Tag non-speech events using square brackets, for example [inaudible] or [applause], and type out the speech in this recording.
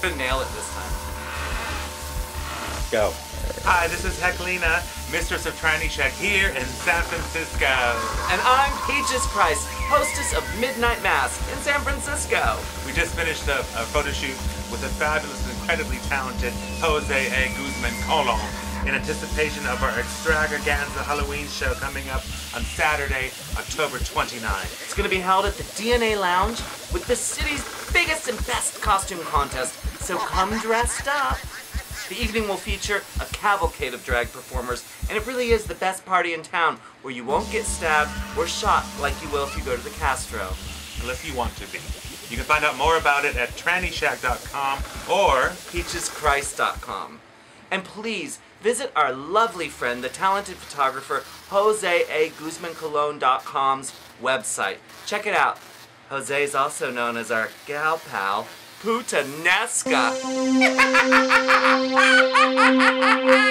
gonna nail it this time. Go. Hi, this is Heklina, Mistress of Tranny Shack here in San Francisco. And I'm Peaches Christ, hostess of Midnight Mass in San Francisco. We just finished a, a photo shoot with the fabulous and incredibly talented Jose A. Guzman Colon in anticipation of our extravaganza Halloween show coming up on Saturday, October 29th. It's gonna be held at the DNA Lounge with the city's biggest and best costume contest, so come dressed up. The evening will feature a cavalcade of drag performers, and it really is the best party in town where you won't get stabbed or shot like you will if you go to the Castro. Unless you want to be. You can find out more about it at trannyshack.com or peacheschrist.com. And please visit our lovely friend, the talented photographer Jose A. GuzmanColon.com's website. Check it out. Jose is also known as our gal pal, Putanesca. [laughs]